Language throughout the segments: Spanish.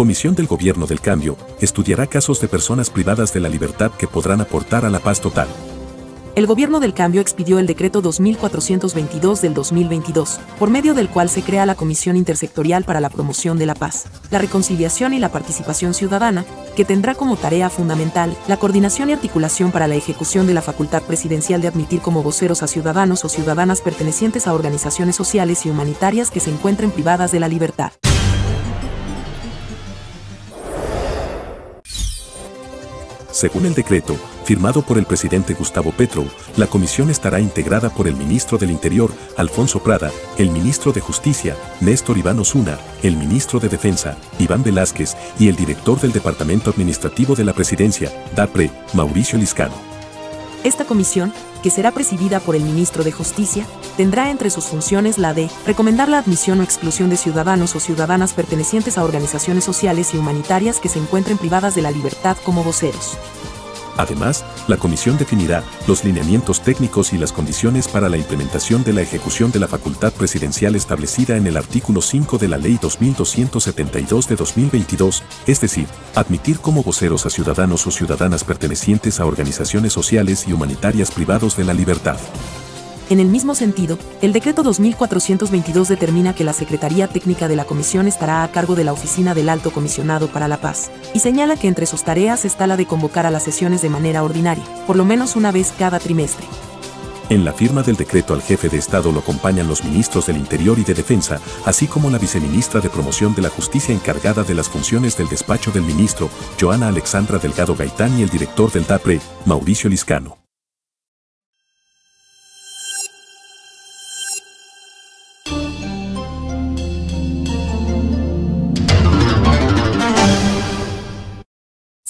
Comisión del Gobierno del Cambio estudiará casos de personas privadas de la libertad que podrán aportar a la paz total. El Gobierno del Cambio expidió el decreto 2422 del 2022, por medio del cual se crea la Comisión Intersectorial para la Promoción de la Paz, la Reconciliación y la Participación Ciudadana, que tendrá como tarea fundamental la coordinación y articulación para la ejecución de la facultad presidencial de admitir como voceros a ciudadanos o ciudadanas pertenecientes a organizaciones sociales y humanitarias que se encuentren privadas de la libertad. Según el decreto, firmado por el presidente Gustavo Petro, la comisión estará integrada por el ministro del Interior, Alfonso Prada, el ministro de Justicia, Néstor Iván Osuna, el ministro de Defensa, Iván Velázquez, y el director del Departamento Administrativo de la Presidencia, DAPRE, Mauricio Liscano. Esta comisión, que será presidida por el ministro de Justicia, tendrá entre sus funciones la de recomendar la admisión o exclusión de ciudadanos o ciudadanas pertenecientes a organizaciones sociales y humanitarias que se encuentren privadas de la libertad como voceros. Además, la comisión definirá los lineamientos técnicos y las condiciones para la implementación de la ejecución de la facultad presidencial establecida en el artículo 5 de la Ley 2272 de 2022, es decir, admitir como voceros a ciudadanos o ciudadanas pertenecientes a organizaciones sociales y humanitarias privados de la libertad. En el mismo sentido, el decreto 2422 determina que la Secretaría Técnica de la Comisión estará a cargo de la Oficina del Alto Comisionado para la Paz, y señala que entre sus tareas está la de convocar a las sesiones de manera ordinaria, por lo menos una vez cada trimestre. En la firma del decreto al jefe de Estado lo acompañan los ministros del Interior y de Defensa, así como la viceministra de Promoción de la Justicia encargada de las funciones del despacho del ministro, Joana Alexandra Delgado Gaitán y el director del DAPRE, Mauricio Liscano.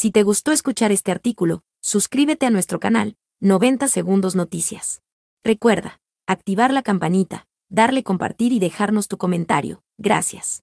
Si te gustó escuchar este artículo, suscríbete a nuestro canal, 90 Segundos Noticias. Recuerda, activar la campanita, darle compartir y dejarnos tu comentario. Gracias.